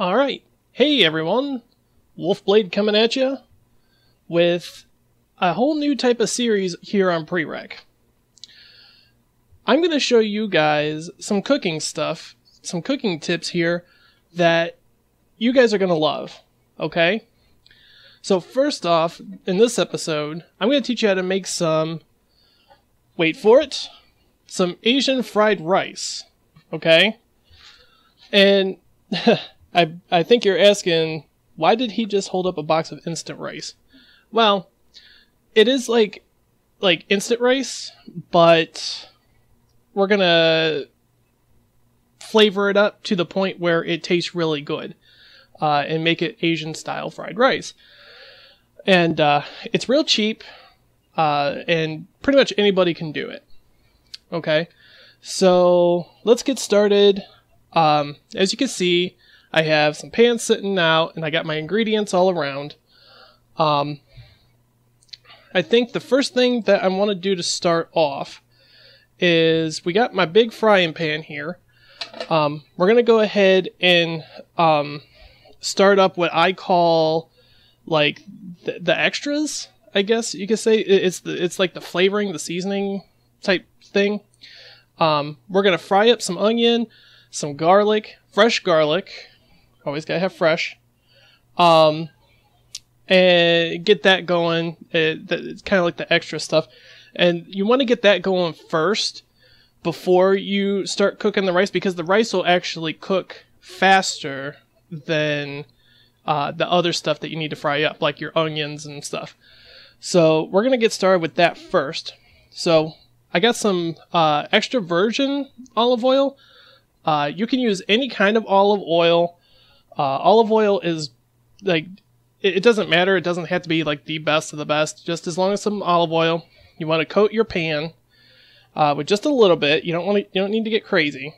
All right. Hey, everyone. Wolfblade coming at you with a whole new type of series here on PREREC. I'm going to show you guys some cooking stuff, some cooking tips here that you guys are going to love. Okay? So, first off, in this episode, I'm going to teach you how to make some, wait for it, some Asian fried rice. Okay? And I I think you're asking why did he just hold up a box of instant rice? Well, it is like like instant rice, but we're gonna flavor it up to the point where it tastes really good, uh, and make it Asian style fried rice. And uh, it's real cheap, uh, and pretty much anybody can do it. Okay, so let's get started. Um, as you can see, I have some pans sitting out, and I got my ingredients all around. Um, I think the first thing that I want to do to start off is we got my big frying pan here. Um, we're gonna go ahead and um, start up what I call like the, the extras. I guess you could say it's the it's like the flavoring, the seasoning type thing. Um, we're gonna fry up some onion, some garlic, fresh garlic. Always gotta have fresh. Um, and get that going. It, it's kind of like the extra stuff, and you want to get that going first before you start cooking the rice because the rice will actually cook faster than uh, the other stuff that you need to fry up, like your onions and stuff. So we're gonna get started with that first. So I got some uh, extra virgin olive oil. Uh, you can use any kind of olive oil. Uh, olive oil is like it, it, doesn't matter. It doesn't have to be like the best of the best. Just as long as some olive oil. You want to coat your pan uh, with just a little bit. You don't want to. You don't need to get crazy.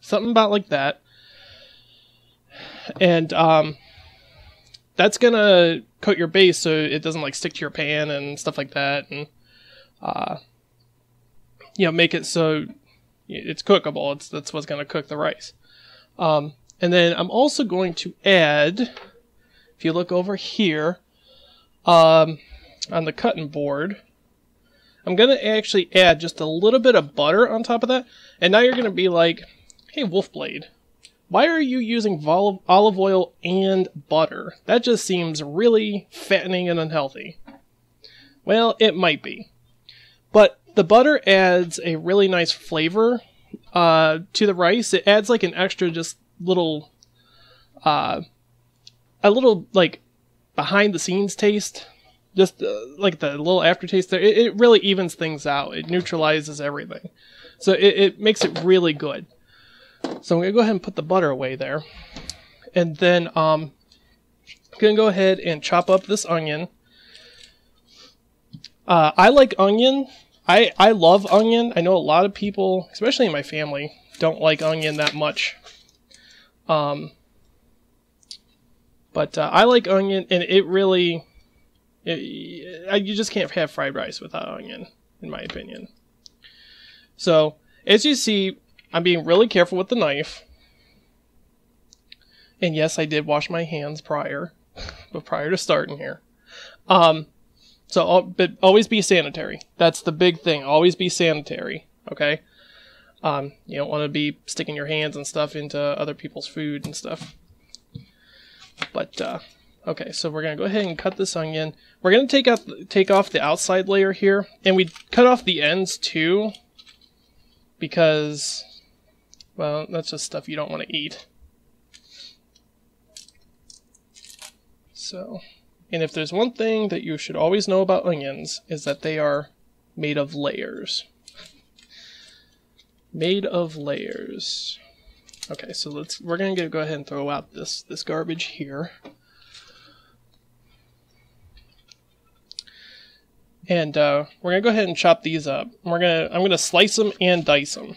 Something about like that. And um, that's gonna coat your base so it doesn't like stick to your pan and stuff like that, and uh, you know make it so it's cookable. It's that's what's gonna cook the rice. Um, and then I'm also going to add, if you look over here, um, on the cutting board, I'm going to actually add just a little bit of butter on top of that. And now you're going to be like, hey, Wolfblade, why are you using olive oil and butter? That just seems really fattening and unhealthy. Well, it might be. But the butter adds a really nice flavor uh, to the rice. It adds like an extra just little uh a little like behind the scenes taste just uh, like the little aftertaste there it, it, really evens things out. It neutralizes everything. So it, it makes it really good. So i'm gonna go ahead and put the butter away there. And then um i'm gonna go ahead and chop up this onion. Uh, i like onion. I i love onion. I know a lot of people especially in my family don't like onion that much um, but uh, I like onion, and it really, it, you just can't have fried rice without onion, in my opinion. So, as you see, I'm being really careful with the knife. And yes, I did wash my hands prior, but prior to starting here. Um, so, but always be sanitary. That's the big thing. Always be sanitary. Okay. Um, you don't want to be sticking your hands and stuff into other people's food and stuff. But uh, okay, so we're gonna go ahead and cut this onion. We're gonna take out take off the outside layer here, and we cut off the ends too, because well, that's just stuff you don't want to eat. So, and if there's one thing that you should always know about onions is that they are made of layers made of layers. Okay, so let's we're gonna go ahead and throw out this this garbage here. And uh, we're gonna go ahead and chop these up. We're gonna I'm gonna slice them and dice them.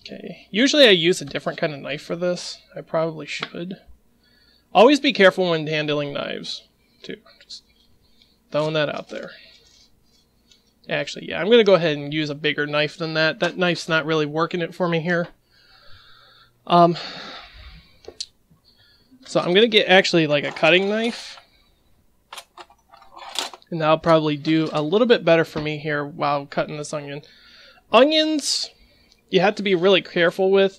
Okay. Usually I use a different kind of knife for this. I probably should. Always be careful when handling knives, too. Just throwing that out there. Actually, yeah, I'm going to go ahead and use a bigger knife than that. That knife's not really working it for me here. Um, So I'm gonna get actually like a cutting knife. And that'll probably do a little bit better for me here while cutting this onion. Onions, you have to be really careful with.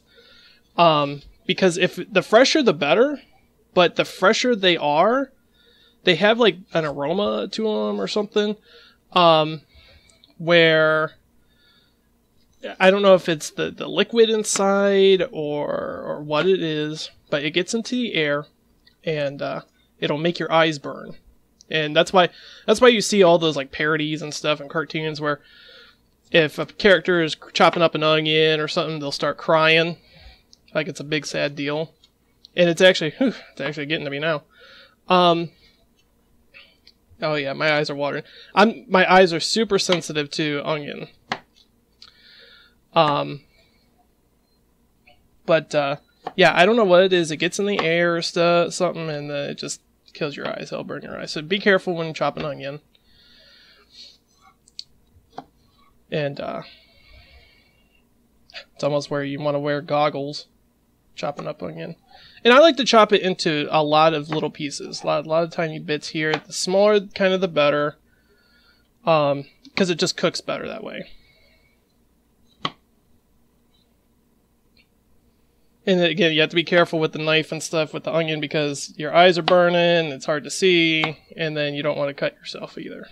Um, because if the fresher the better, but the fresher they are, they have like an aroma to them or something. Um, where I don't know if it's the, the liquid inside or or what it is, but it gets into the air and uh, it'll make your eyes burn. And that's why that's why you see all those like parodies and stuff and cartoons where if a character is chopping up an onion or something, they'll start crying like it's a big sad deal. And it's actually whew, it's actually getting to me now. Um Oh yeah, my eyes are watering. I'm my eyes are super sensitive to onion. Um but uh yeah, I don't know what it is. It gets in the air or stuff, something, and uh, it just kills your eyes. It'll burn your eyes. So be careful when chopping onion. And uh, it's almost where you want to wear goggles chopping up onion. And I like to chop it into a lot of little pieces, a lot, a lot of tiny bits here. The smaller, kind of the better, because um, it just cooks better that way. And again, you have to be careful with the knife and stuff with the onion because your eyes are burning, it's hard to see, and then you don't want to cut yourself either.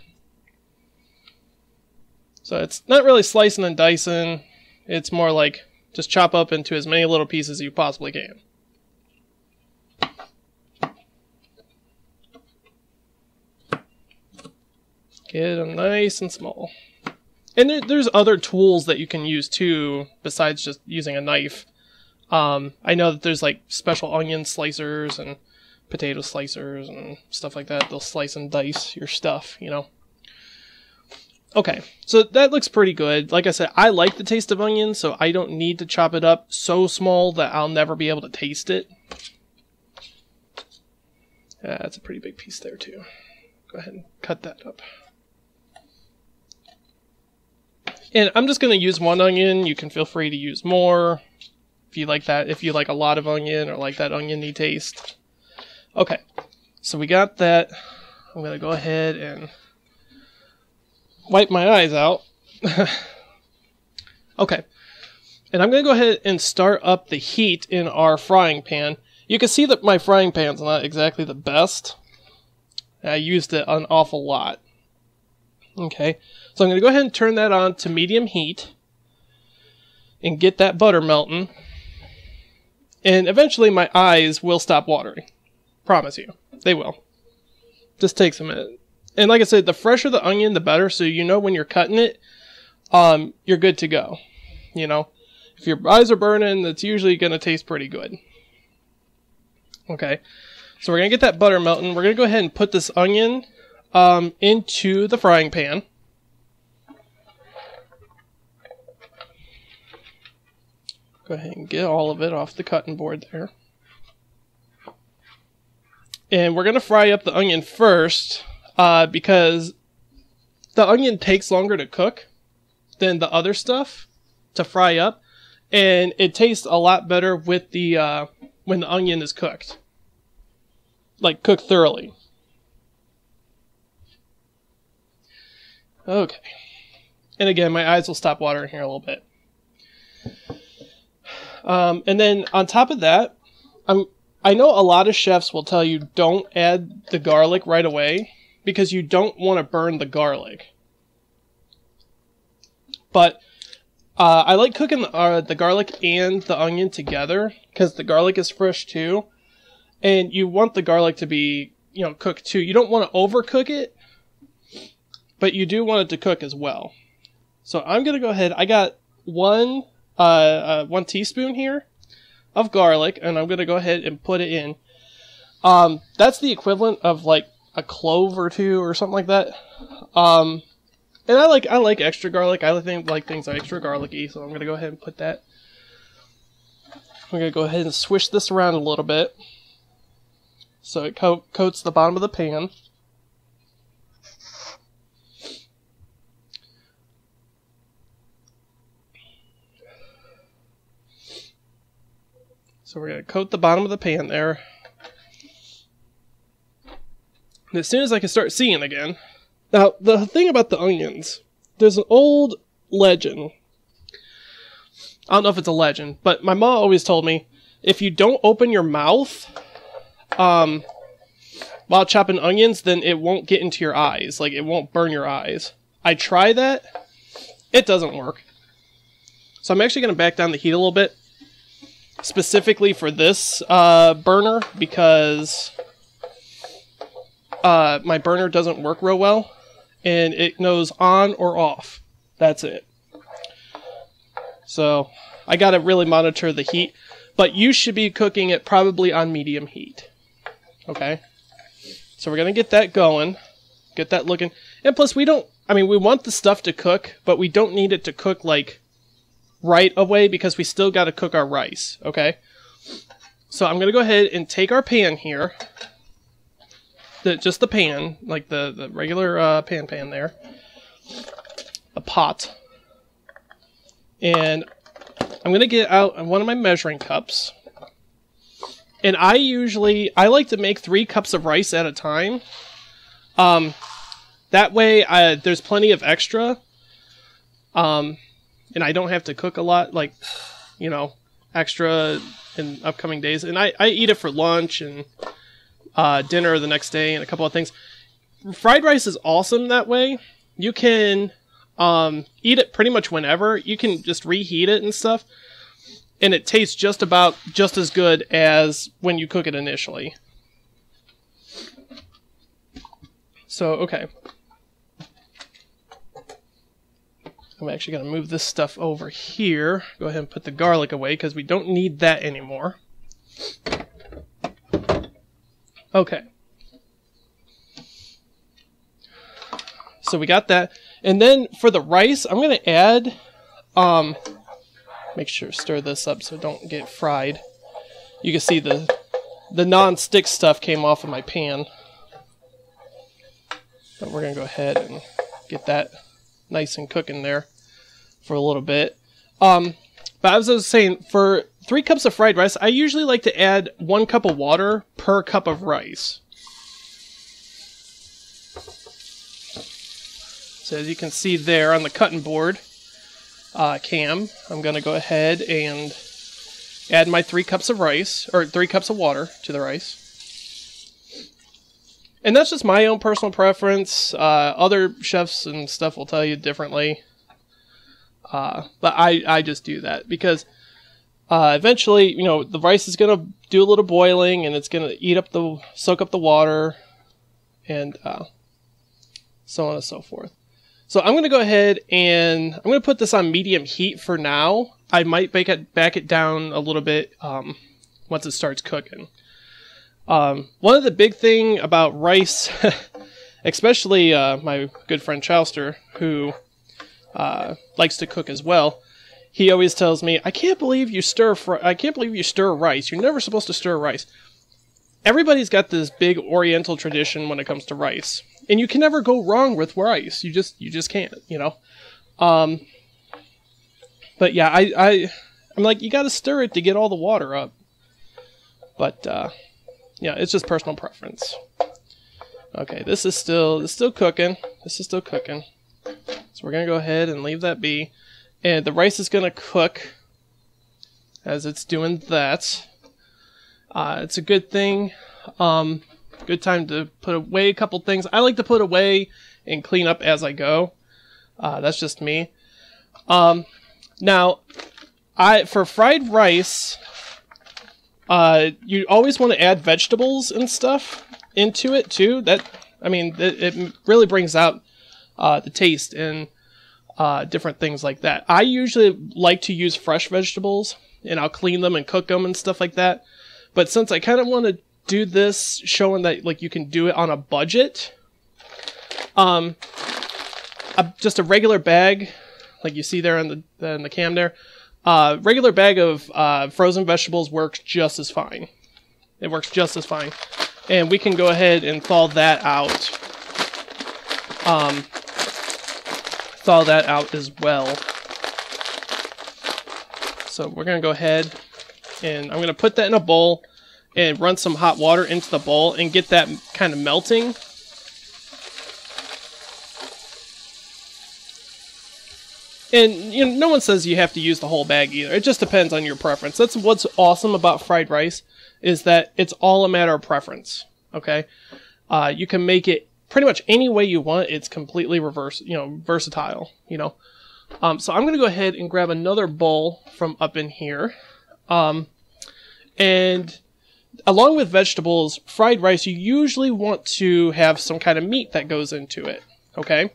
So it's not really slicing and dicing, it's more like just chop up into as many little pieces as you possibly can. Get them nice and small. And there, there's other tools that you can use too, besides just using a knife. Um, I know that there's like special onion slicers and potato slicers and stuff like that. They'll slice and dice your stuff, you know. Okay, so that looks pretty good. Like I said, I like the taste of onion, so I don't need to chop it up so small that I'll never be able to taste it. Yeah, that's a pretty big piece there too. Go ahead and cut that up. And I'm just going to use one onion. You can feel free to use more if you like that, if you like a lot of onion or like that oniony taste. Okay, so we got that. I'm going to go ahead and wipe my eyes out. okay. And I'm going to go ahead and start up the heat in our frying pan. You can see that my frying pan's not exactly the best. I used it an awful lot. Okay, so I'm going to go ahead and turn that on to medium heat and get that butter melting. And eventually my eyes will stop watering. Promise you. They will. Just takes a minute and like I said, the fresher the onion, the better. So you know when you're cutting it, um, you're good to go. You know, if your eyes are burning, it's usually going to taste pretty good. Okay, so we're gonna get that butter melting. We're gonna go ahead and put this onion um, into the frying pan. Go ahead and get all of it off the cutting board there. And we're gonna fry up the onion first uh, because the onion takes longer to cook than the other stuff to fry up, and it tastes a lot better with the uh, when the onion is cooked, like cooked thoroughly. Okay, and again, my eyes will stop watering here a little bit. Um, and then on top of that, I'm I know a lot of chefs will tell you don't add the garlic right away because you don't want to burn the garlic. But uh, I like cooking the, uh, the garlic and the onion together because the garlic is fresh too, and you want the garlic to be you know cooked too. You don't want to overcook it, but you do want it to cook as well. So I'm gonna go ahead. I got one uh, uh, one teaspoon here of garlic, and I'm gonna go ahead and put it in. Um, that's the equivalent of like a clove or two or something like that. Um, and I like I like extra garlic. I think like things are extra garlicky, so I'm gonna go ahead and put that. I'm gonna go ahead and swish this around a little bit, so it co- coats the bottom of the pan. So we're gonna coat the bottom of the pan there. And as soon as I can start seeing again. Now, the thing about the onions, there's an old legend. I don't know if it's a legend, but my mom always told me if you don't open your mouth um, while chopping onions, then it won't get into your eyes. Like, it won't burn your eyes. I try that, it doesn't work. So I'm actually going to back down the heat a little bit, specifically for this uh, burner, because uh, my burner doesn't work real well, and it knows on or off. That's it. So I got to really monitor the heat, but you should be cooking it probably on medium heat. Okay? So we're going to get that going, get that looking. And plus, we don't, I mean, we want the stuff to cook, but we don't need it to cook like right away because we still got to cook our rice. Okay? So I'm going to go ahead and take our pan here the just the pan, like the the regular uh, pan pan there, a pot, and I'm gonna get out one of my measuring cups. And I usually I like to make three cups of rice at a time. Um, that way I, there's plenty of extra. Um, and I don't have to cook a lot, like, you know, extra in upcoming days. And I, I eat it for lunch and uh, dinner the next day and a couple of things. Fried rice is awesome that way. You can um, eat it pretty much whenever. You can just reheat it and stuff, and it tastes just about just as good as when you cook it initially. So okay. I'm actually going to move this stuff over here. Go ahead and put the garlic away because we don't need that anymore. Okay. So we got that. And then for the rice, I'm going to add, um, make sure stir this up so don't get fried. You can see the, the non-stick stuff came off of my pan. But we're going to go ahead and get that nice and cooking there for a little bit. Um, but as I was saying, for three cups of fried rice, I usually like to add one cup of water per cup of rice. So as you can see there on the cutting board uh, cam, I'm going to go ahead and add my three cups of rice, or three cups of water to the rice. And that's just my own personal preference. Uh, other chefs and stuff will tell you differently. Uh, but I, I just do that because uh, eventually, you know, the rice is going to do a little boiling and it's going to eat up the, soak up the water and uh, so on and so forth. So I'm going to go ahead and I'm going to put this on medium heat for now. I might back it, back it down a little bit um, once it starts cooking. Um, one of the big thing about rice, especially uh, my good friend Chowster, who uh, likes to cook as well, he always tells me, "I can't believe you stir. Fr- I can't believe you stir rice. You're never supposed to stir rice." Everybody's got this big Oriental tradition when it comes to rice, and you can never go wrong with rice. You just you just can't, you know. Um, but yeah, I I I'm like you got to stir it to get all the water up. But uh, yeah, it's just personal preference. Okay, this is still is still cooking. This is still cooking. So we're gonna go ahead and leave that be and the rice is going to cook as it's doing that. Uh, it's a good thing. Um, good time to put away a couple things. I like to put away and clean up as I go. Uh, that's just me. Um, now, I for fried rice, uh, you always want to add vegetables and stuff into it too. That I mean, it, it really brings out uh, the taste and uh, different things like that. I usually like to use fresh vegetables and I'll clean them and cook them and stuff like that. But since I kind of want to do this showing that like you can do it on a budget, um, a, just a regular bag, like you see there in the in the cam there, uh, regular bag of uh, frozen vegetables works just as fine. It works just as fine, and we can go ahead and thaw that out. Um, thaw that out as well. So we're going to go ahead and I'm going to put that in a bowl and run some hot water into the bowl and get that kind of melting. And you know, no one says you have to use the whole bag either. It just depends on your preference. That's what's awesome about fried rice is that it's all a matter of preference. Okay, uh, you can make it pretty much any way you want. It's completely reverse, you know, versatile. You know, um, so I'm gonna go ahead and grab another bowl from up in here, um, and along with vegetables, fried rice, you usually want to have some kind of meat that goes into it. Okay,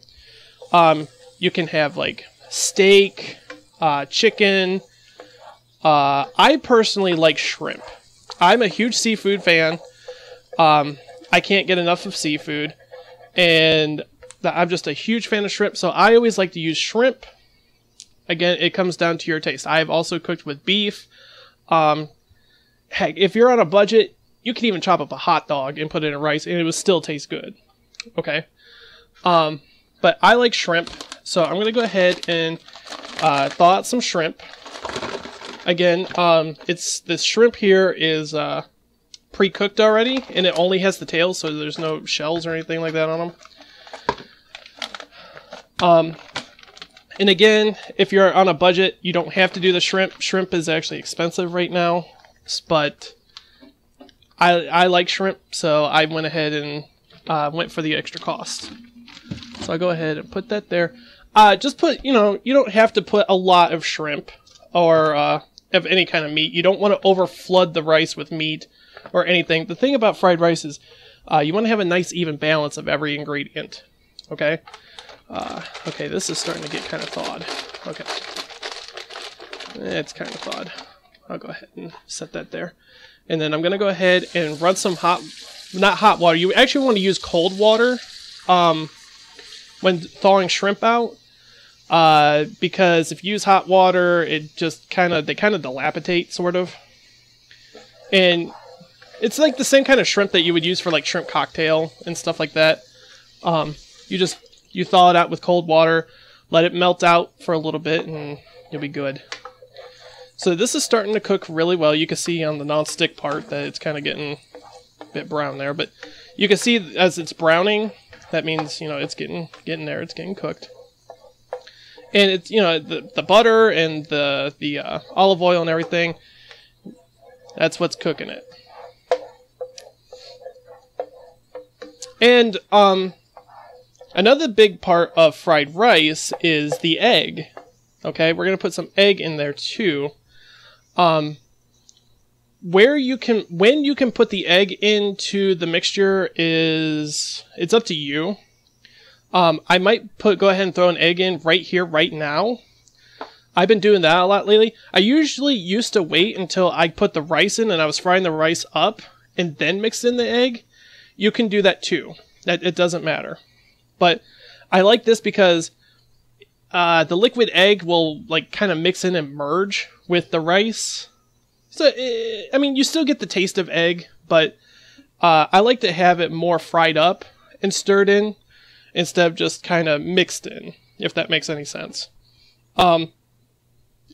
um, you can have like steak, uh, chicken. Uh, I personally like shrimp. I'm a huge seafood fan. Um, I can't get enough of seafood, and I'm just a huge fan of shrimp. So I always like to use shrimp. Again, it comes down to your taste. I've also cooked with beef. Um, heck, if you're on a budget, you can even chop up a hot dog and put it in rice, and it would still taste good. Okay. Um, but I like shrimp, so I'm gonna go ahead and uh, thaw out some shrimp. Again, um, it's this shrimp here is uh, pre-cooked already, and it only has the tails, so there's no shells or anything like that on them. Um, and again, if you're on a budget, you don't have to do the shrimp. Shrimp is actually expensive right now, but I I like shrimp, so I went ahead and uh, went for the extra cost. So I'll go ahead and put that there. Uh, just put, you know, you don't have to put a lot of shrimp or uh, of any kind of meat. You don't want to over flood the rice with meat or anything. The thing about fried rice is uh, you want to have a nice even balance of every ingredient. Okay? Uh, okay, this is starting to get kind of thawed. Okay. It's kind of thawed. I'll go ahead and set that there. And then I'm going to go ahead and run some hot, not hot water. You actually want to use cold water um, when thawing shrimp out. Uh, because if you use hot water, it just kind of, they kind of dilapidate, sort of. And it's like the same kind of shrimp that you would use for like shrimp cocktail and stuff like that. Um, you just you thaw it out with cold water, let it melt out for a little bit, and you'll be good. So this is starting to cook really well. You can see on the non-stick part that it's kind of getting a bit brown there, but you can see as it's browning, that means you know it's getting getting there. It's getting cooked, and it's you know the the butter and the the uh, olive oil and everything. That's what's cooking it. And um, another big part of fried rice is the egg. Okay, we're gonna put some egg in there too. Um, where you can, when you can put the egg into the mixture is it's up to you. Um, I might put go ahead and throw an egg in right here, right now. I've been doing that a lot lately. I usually used to wait until I put the rice in and I was frying the rice up and then mix in the egg you can do that too. That it doesn't matter. But I like this because uh, the liquid egg will like kind of mix in and merge with the rice. So eh, I mean, you still get the taste of egg, but uh, I like to have it more fried up and stirred in instead of just kind of mixed in, if that makes any sense. Um,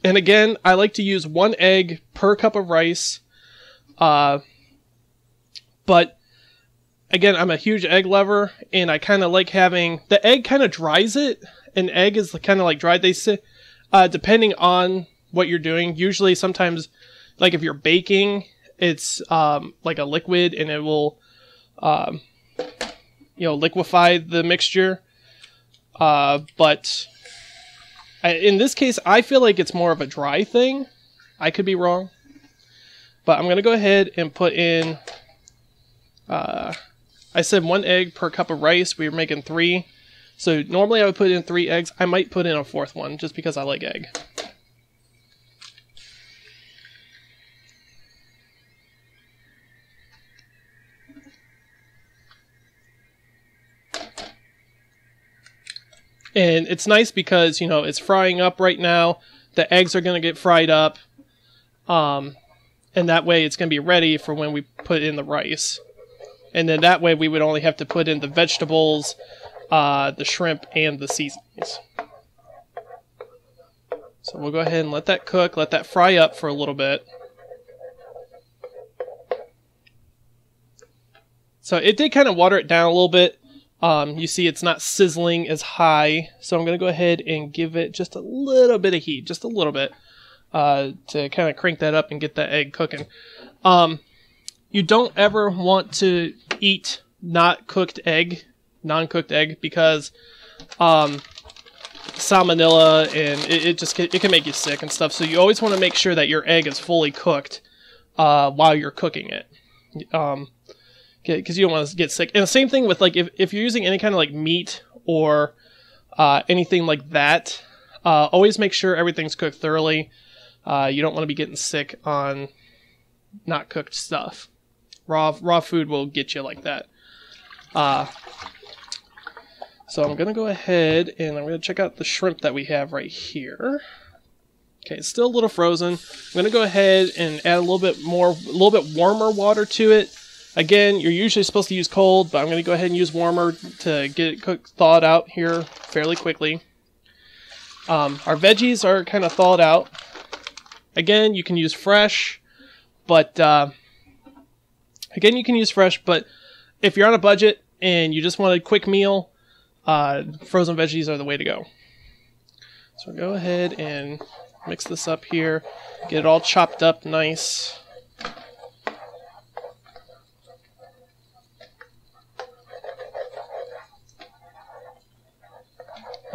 and again, I like to use one egg per cup of rice. Uh, but again, I'm a huge egg lover, and I kind of like having the egg kind of dries it. An egg is kind of like dried. They say, uh, depending on what you're doing. Usually, sometimes, like if you're baking, it's um, like a liquid, and it will, um, you know, liquefy the mixture. Uh, but I, in this case, I feel like it's more of a dry thing. I could be wrong, but I'm gonna go ahead and put in. Uh, I said one egg per cup of rice. We were making three. So normally I would put in three eggs. I might put in a fourth one just because I like egg. And it's nice because, you know, it's frying up right now. The eggs are going to get fried up. Um, and that way it's going to be ready for when we put in the rice and then that way we would only have to put in the vegetables, uh, the shrimp, and the seasonings. So we'll go ahead and let that cook, let that fry up for a little bit. So it did kind of water it down a little bit, Um, you see it's not sizzling as high, so I'm going to go ahead and give it just a little bit of heat, just a little bit, uh, to kind of crank that up and get that egg cooking. Um, you don't ever want to eat not cooked egg, non-cooked egg, because um, salmonella and it, it just it can make you sick and stuff. So you always want to make sure that your egg is fully cooked uh, while you're cooking it. Um, because you don't want to get sick. And the same thing with like if, if you're using any kind of like meat or uh, anything like that, uh, always make sure everything's cooked thoroughly. Uh, you don't want to be getting sick on not cooked stuff. Raw raw food will get you like that. Uh, so I'm gonna go ahead and I'm gonna check out the shrimp that we have right here. Okay, it's still a little frozen. I'm gonna go ahead and add a little bit more, a little bit warmer water to it Again, you're usually supposed to use cold, but I'm going to go ahead and use warmer to get it cooked, thawed out here fairly quickly. Um, our veggies are kind of thawed out. Again, you can use fresh, but uh, again, you can use fresh, but if you're on a budget and you just want a quick meal, uh, frozen veggies are the way to go. So go ahead and mix this up here, get it all chopped up nice.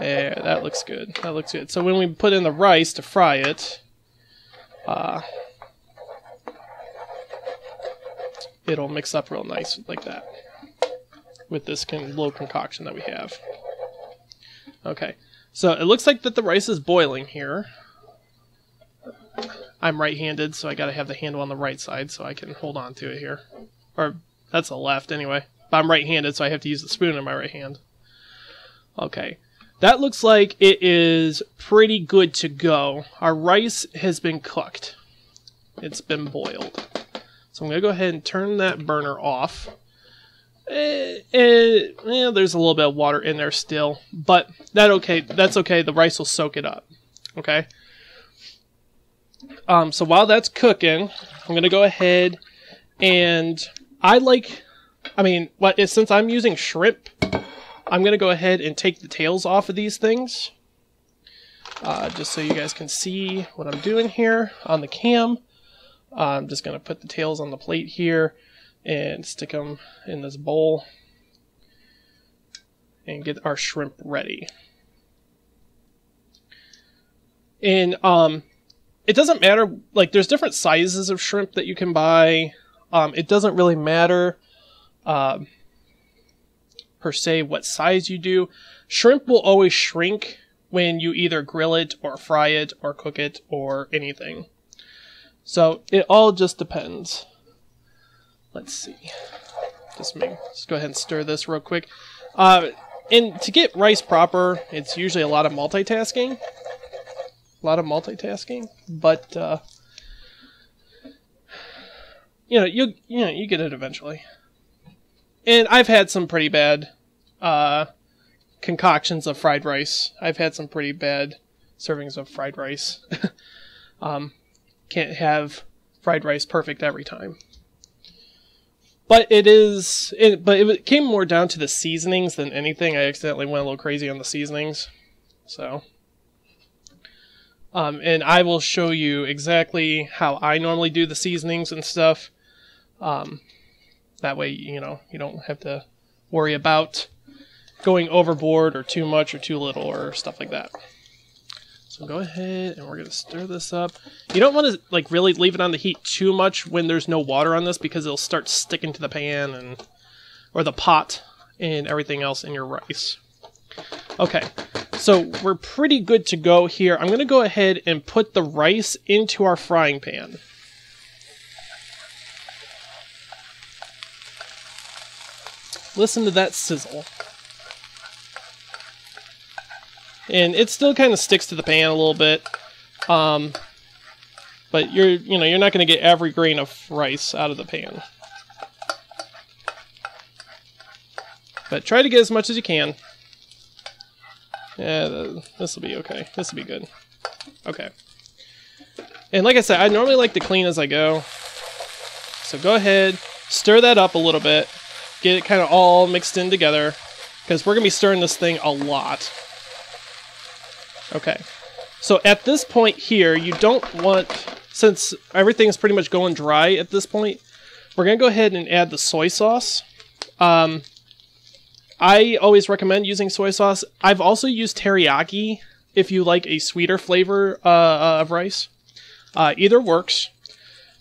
There, that looks good. That looks good. So when we put in the rice to fry it, uh, it'll mix up real nice like that with this of little concoction that we have. Okay, so it looks like that the rice is boiling here. I'm right-handed, so I gotta have the handle on the right side so I can hold on to it here. Or, that's the left anyway. But I'm right-handed, so I have to use the spoon in my right hand. Okay, that looks like it is pretty good to go. Our rice has been cooked. It's been boiled. So I'm going to go ahead and turn that burner off. Eh, eh, eh, there's a little bit of water in there still, but that okay. That's okay. The rice will soak it up. Okay. Um, so while that's cooking, I'm gonna go ahead and I like. I mean, what since I'm using shrimp I'm going to go ahead and take the tails off of these things. Uh, just so you guys can see what I'm doing here on the cam. Uh, I'm just going to put the tails on the plate here and stick them in this bowl and get our shrimp ready. And um, it doesn't matter, like there's different sizes of shrimp that you can buy. Um, it doesn't really matter. Um, per se what size you do. Shrimp will always shrink when you either grill it or fry it or cook it or anything. So it all just depends. Let's see. Just make just go ahead and stir this real quick. Uh, and to get rice proper, it's usually a lot of multitasking. A lot of multitasking, but uh, you know you you know you get it eventually and I've had some pretty bad uh, concoctions of fried rice. I've had some pretty bad servings of fried rice. um, can't have fried rice perfect every time. But it is, it, but it came more down to the seasonings than anything. I accidentally went a little crazy on the seasonings, so. Um, and I will show you exactly how I normally do the seasonings and stuff. Um, that way, you know, you don't have to worry about going overboard or too much or too little or stuff like that. So go ahead and we're to stir this up. You don't want to like really leave it on the heat too much when there's no water on this because it'll start sticking to the pan and or the pot and everything else in your rice. Okay, so we're pretty good to go here. I'm going to go ahead and put the rice into our frying pan. Listen to that sizzle. And it still kind of sticks to the pan a little bit. Um, but you're, you know, you're not going to get every grain of rice out of the pan. But try to get as much as you can. Yeah, this will be okay. This will be good. Okay. And like I said, I normally like to clean as I go. So go ahead, stir that up a little bit get it kind of all mixed in together. because we're going to be stirring this thing a lot. Okay. So at this point here, you don't want, since everything is pretty much going dry at this point, we're going to go ahead and add the soy sauce. Um, I always recommend using soy sauce. I've also used teriyaki if you like a sweeter flavor uh, uh of rice. Uh, either works,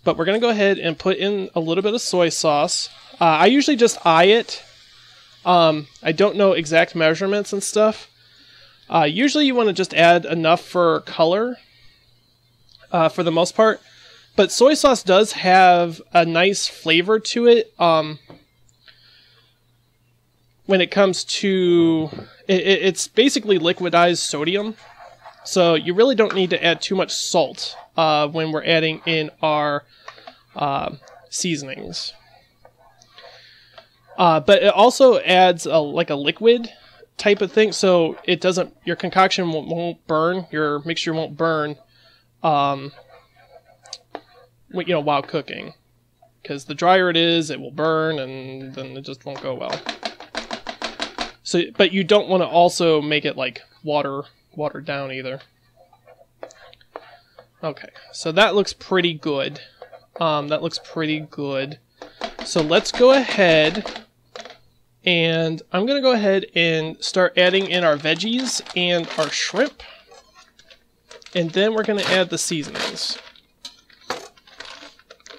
but we're going to go ahead and put in a little bit of soy sauce. Uh, I usually just eye it. Um, I don't know exact measurements and stuff. Uh, usually you want to just add enough for color uh, for the most part. But soy sauce does have a nice flavor to it. Um, when it comes to it, it's basically liquidized sodium. So you really don't need to add too much salt uh, when we're adding in our uh, seasonings. Uh, but it also adds a, like a liquid type of thing, so it doesn't your concoction won't, won't burn, your mixture won't burn, um, you know, while cooking. Because the drier it is, it will burn, and then it just won't go well. So, but you don't want to also make it like water watered down either. Okay, so that looks pretty good. Um, that looks pretty good. So let's go ahead and I'm going to go ahead and start adding in our veggies and our shrimp. And then we're going to add the seasonings.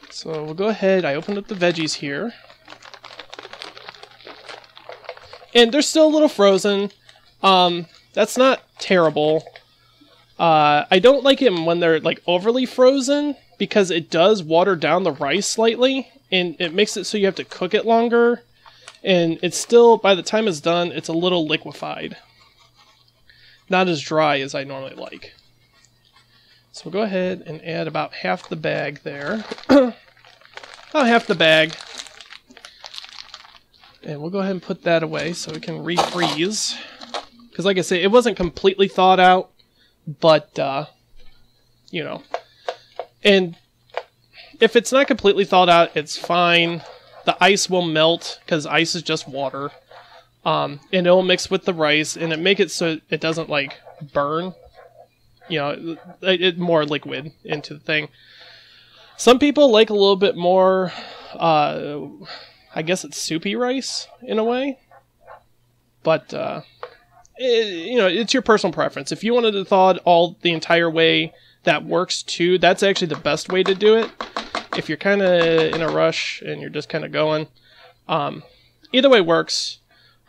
So we'll go ahead, I opened up the veggies here. And they're still a little frozen. Um, that's not terrible. Uh, I don't like it when they're like overly frozen because it does water down the rice slightly and it makes it so you have to cook it longer and it's still by the time it's done it's a little liquefied. Not as dry as i normally like. So we'll go ahead and add about half the bag there. About half the bag. And we'll go ahead and put that away so it can refreeze. Because like i say it wasn't completely thawed out but uh, you know. And if it's not completely thawed out it's fine the ice will melt because ice is just water. Um, and it'll mix with the rice and it make it so it doesn't like burn. You know, it, it more liquid into the thing. Some people like a little bit more. Uh, I guess it's soupy rice in a way, but uh, it, you know, it's your personal preference. If you wanted to thaw it all the entire way, that works too. That's actually the best way to do it if you're kind of in a rush and you're just kind of going, um, either way works.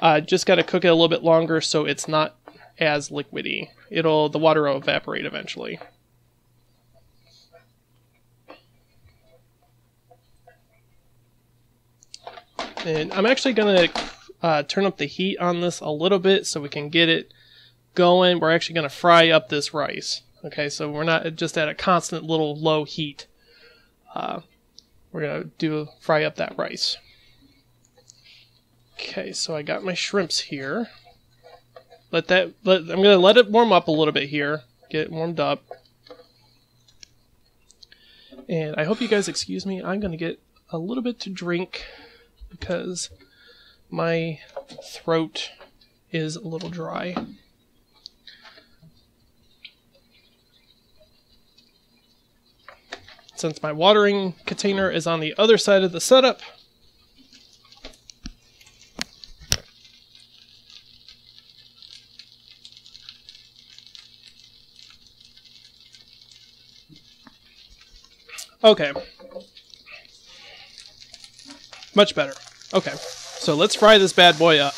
Uh, just got to cook it a little bit longer so it's not as liquidy. It'll the water will evaporate eventually. And I'm actually gonna uh, turn up the heat on this a little bit so we can get it going. We're actually gonna fry up this rice. Okay, so we're not just at a constant little low heat uh, we're gonna do fry up that rice. Okay, so I got my shrimps here. Let that. Let, I'm gonna let it warm up a little bit here. Get warmed up. And I hope you guys excuse me. I'm gonna get a little bit to drink because my throat is a little dry. Since my watering container is on the other side of the setup. Okay. Much better. Okay. So let's fry this bad boy up.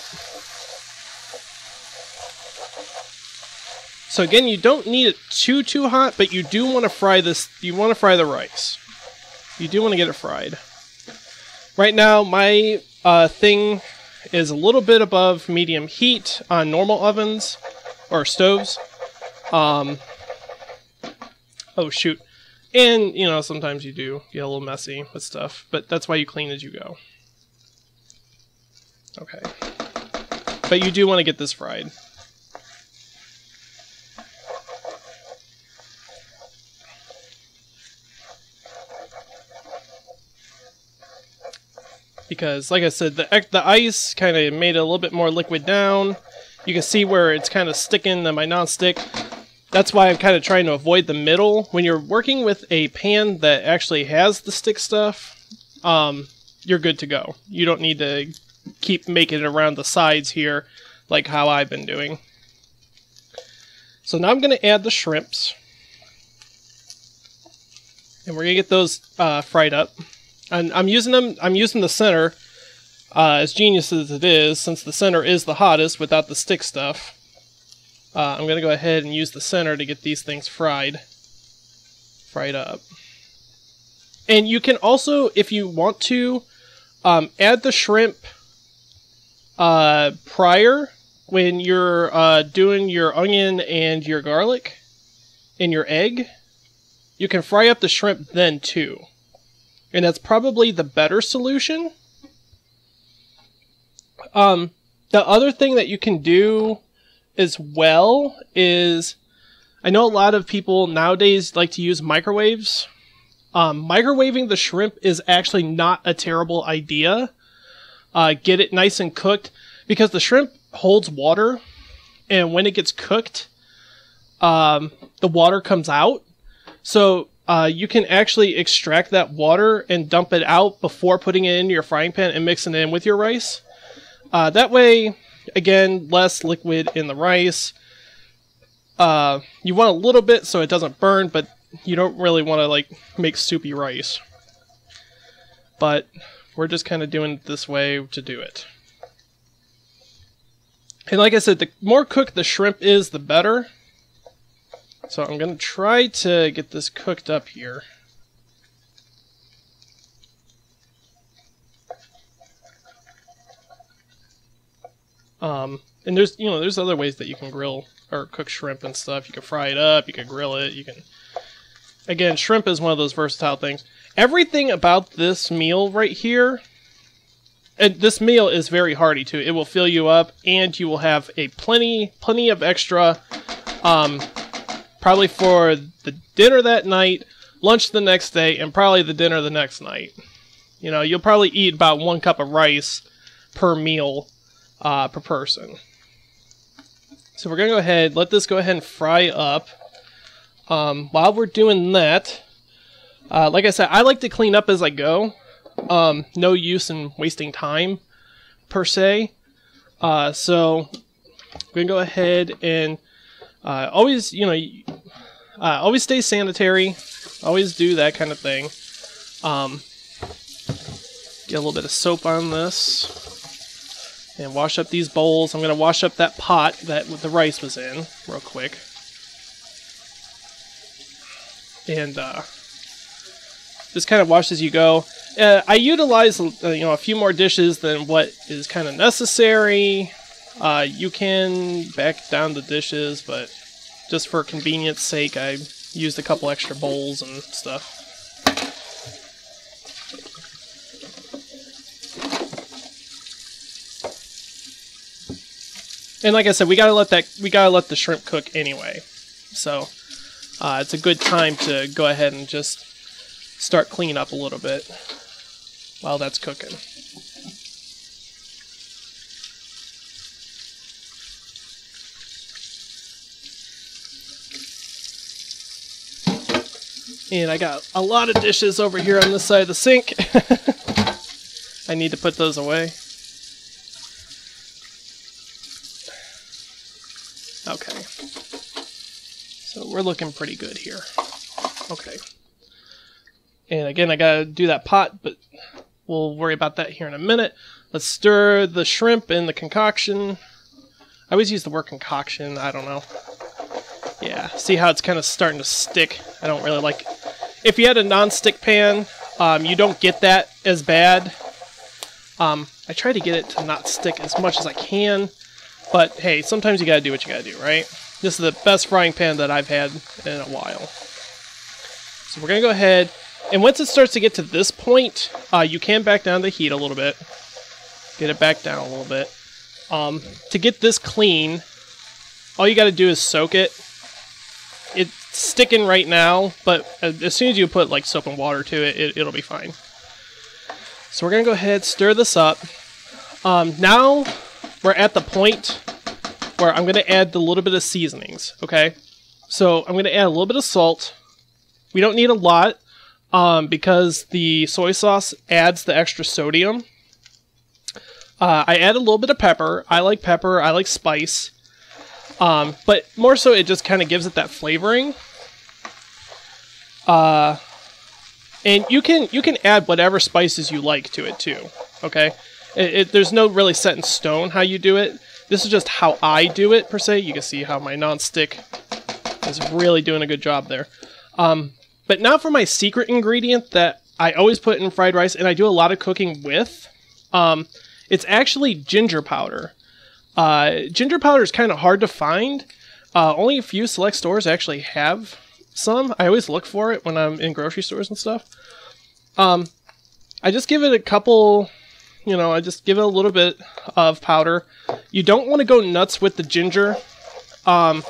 So again, you don't need it too, too hot, but you do want to fry this, you want to fry the rice. You do want to get it fried. Right now, my uh, thing is a little bit above medium heat on normal ovens or stoves. Um, oh shoot. And, you know, sometimes you do get a little messy with stuff, but that's why you clean as you go. Okay. But you do want to get this fried. Because, like I said, the the ice kind of made it a little bit more liquid down. You can see where it's kind of sticking to my non-stick. That's why I'm kind of trying to avoid the middle. When you're working with a pan that actually has the stick stuff, um, you're good to go. You don't need to keep making it around the sides here like how I've been doing. So now I'm going to add the shrimps. And we're going to get those uh, fried up. And I'm using them, I'm using the center, uh, as genius as it is, since the center is the hottest without the stick stuff. Uh, I'm going to go ahead and use the center to get these things fried. Fried up. And you can also, if you want to, um, add the shrimp uh, prior when you're uh, doing your onion and your garlic and your egg. You can fry up the shrimp then too. And that's probably the better solution. Um, the other thing that you can do as well is I know a lot of people nowadays like to use microwaves. Um, microwaving the shrimp is actually not a terrible idea. Uh, get it nice and cooked because the shrimp holds water, and when it gets cooked, um, the water comes out. So uh, you can actually extract that water and dump it out before putting it in your frying pan and mixing it in with your rice. Uh, that way, again, less liquid in the rice. Uh, you want a little bit so it doesn't burn, but you don't really want to like make soupy rice. But we're just kind of doing it this way to do it. And like I said, the more cooked the shrimp is, the better. So I'm going to try to get this cooked up here. Um, and there's, you know, there's other ways that you can grill or cook shrimp and stuff. You can fry it up, you can grill it, you can... Again, shrimp is one of those versatile things. Everything about this meal right here and this meal is very hearty too. It will fill you up, and you will have a plenty, plenty of extra, um, probably for the dinner that night, lunch the next day, and probably the dinner the next night. You know, you'll probably eat about one cup of rice per meal, uh, per person. So we're gonna go ahead, let this go ahead and fry up. Um, while we're doing that, uh, like I said, I like to clean up as I go um, no use in wasting time per se. Uh, so I'm gonna go ahead and uh, always, you know, uh, always stay sanitary. Always do that kind of thing. Um, get a little bit of soap on this and wash up these bowls. I'm gonna wash up that pot that the rice was in real quick. And uh, just kind of wash as you go. Uh, I utilize uh, you know a few more dishes than what is kind of necessary. Uh, you can back down the dishes, but just for convenience sake, I used a couple extra bowls and stuff. And like I said, we gotta let that we gotta let the shrimp cook anyway. So uh, it's a good time to go ahead and just start cleaning up a little bit while that's cooking. And I got a lot of dishes over here on this side of the sink. I need to put those away. Okay. So we're looking pretty good here. Okay. And again, I gotta do that pot, but we'll worry about that here in a minute. Let's stir the shrimp in the concoction. I always use the word concoction, I don't know. Yeah, see how it's kind of starting to stick? I don't really like... If you had a non-stick pan, um, you don't get that as bad. Um, I try to get it to not stick as much as I can, but hey, sometimes you gotta do what you gotta do, right? This is the best frying pan that I've had in a while. So we're gonna go ahead and once it starts to get to this point, uh, you can back down the heat a little bit. Get it back down a little bit. Um, to get this clean, all you got to do is soak it. It's sticking right now, but as soon as you put like soap and water to it, it it'll be fine. So we're gonna go ahead, stir this up. Um, now we're at the point where I'm gonna add a little bit of seasonings. Okay, so I'm gonna add a little bit of salt. We don't need a lot um, because the soy sauce adds the extra sodium. Uh, I add a little bit of pepper. I like pepper. I like spice. Um, but more so, it just kind of gives it that flavoring. Uh, and you can you can add whatever spices you like to it too. Okay, it, it, there's no really set in stone how you do it. This is just how I do it per se. You can see how my non-stick is really doing a good job there. Um, but now for my secret ingredient that I always put in fried rice, and I do a lot of cooking with. Um, it's actually ginger powder. Uh, ginger powder is kind of hard to find. Uh, only a few select stores actually have some. I always look for it when I'm in grocery stores and stuff. Um, I just give it a couple, you know, I just give it a little bit of powder. You don't want to go nuts with the ginger, um,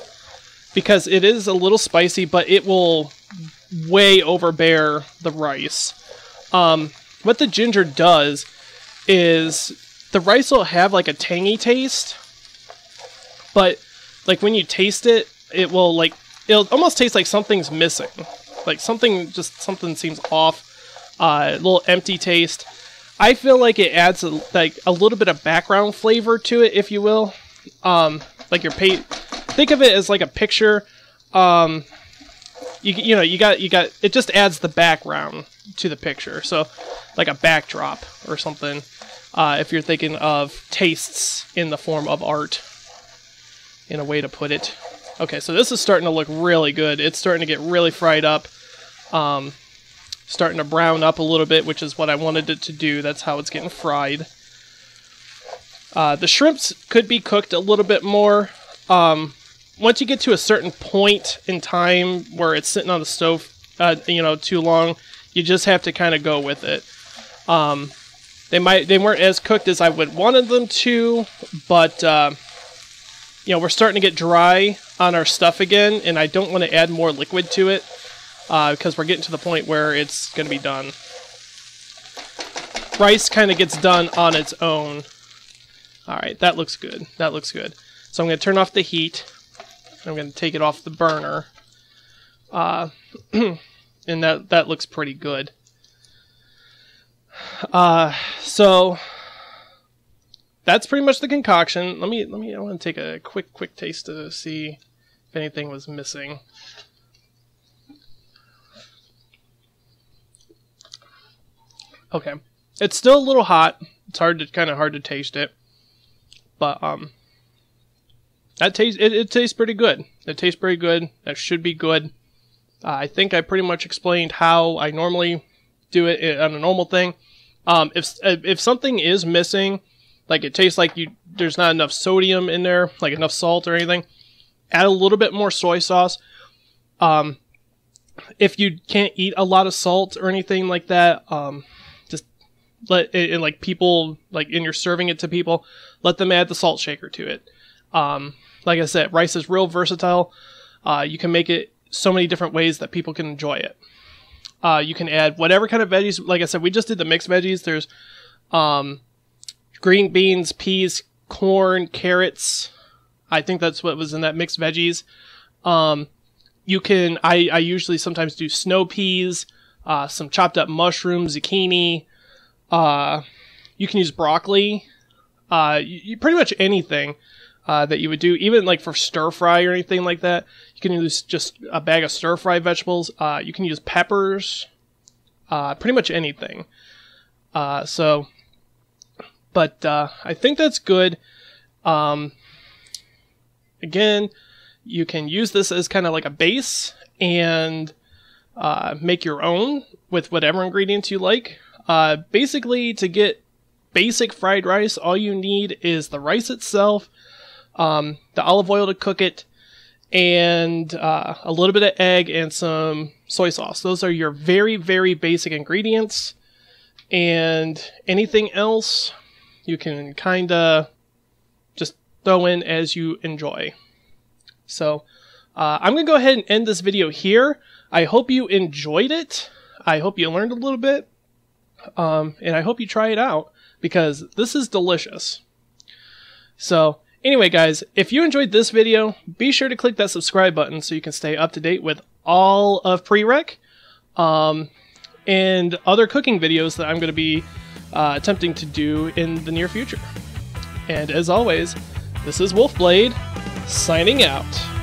because it is a little spicy, but it will way overbear the rice. Um, what the ginger does is the rice will have like a tangy taste, but like when you taste it, it will like it'll almost taste like something's missing, like something just something seems off, uh, a little empty taste. I feel like it adds a, like a little bit of background flavor to it, if you will. Um, like your pay, think of it as like a picture. Um, you you know you got you got it just adds the background to the picture, so like a backdrop or something uh, if you're thinking of tastes in the form of art, in a way to put it. Okay, so this is starting to look really good. It's starting to get really fried up. Um, starting to brown up a little bit, which is what I wanted it to do. That's how it's getting fried. Uh, the shrimps could be cooked a little bit more. Um, once you get to a certain point in time where it's sitting on the stove, uh, you know, too long, you just have to kind of go with it. Um, they might they weren't as cooked as I would wanted them to, but uh, you know we're starting to get dry on our stuff again, and I don't want to add more liquid to it uh, because we're getting to the point where it's going to be done. Rice kind of gets done on its own. All right, that looks good. That looks good. So I'm going to turn off the heat. I'm going to take it off the burner. Uh, and that that looks pretty good. Uh, so that's pretty much the concoction. Let me let me I want to take a quick quick taste to see if anything was missing. Okay. It's still a little hot. It's hard to kind of hard to taste it. But um that tastes it, it tastes pretty good. It tastes pretty good. That should be good. Uh, I think I pretty much explained how I normally do it on a normal thing. Um, if if something is missing, like it tastes like you there's not enough sodium in there, like enough salt or anything, add a little bit more soy sauce. Um, if you can't eat a lot of salt or anything like that, um, just let it, like people like and you're serving it to people, let them add the salt shaker to it. Um, like I said, rice is real versatile. Uh, you can make it so many different ways that people can enjoy it. Uh, you can add whatever kind of veggies. Like I said, we just did the mixed veggies. There's um, green beans, peas, corn, carrots. I think that's what was in that mixed veggies. Um, you can. I, I usually sometimes do snow peas, uh, some chopped up mushrooms, zucchini. Uh, you can use broccoli. Uh, you, you pretty much anything uh, that you would do, even like for stir fry or anything like that. You can use just a bag of stir fry vegetables. Uh, you can use peppers, uh, pretty much anything. Uh, so, but uh, I think that's good. Um, again, you can use this as kind of like a base and uh, make your own with whatever ingredients you like. basically, to get basic fried rice, all you need is the rice itself um, the olive oil to cook it, and uh, a little bit of egg and some soy sauce. Those are your very, very basic ingredients. And anything else you can kind of just throw in as you enjoy. So uh, I'm going to go ahead and end this video here. I hope you enjoyed it. I hope you learned a little bit. Um, and I hope you try it out because this is delicious. So, anyway, guys, if you enjoyed this video, be sure to click that subscribe button so you can stay up to date with all of PREREC um, and other cooking videos that I'm going to be uh, attempting to do in the near future. And as always, this is Wolfblade signing out.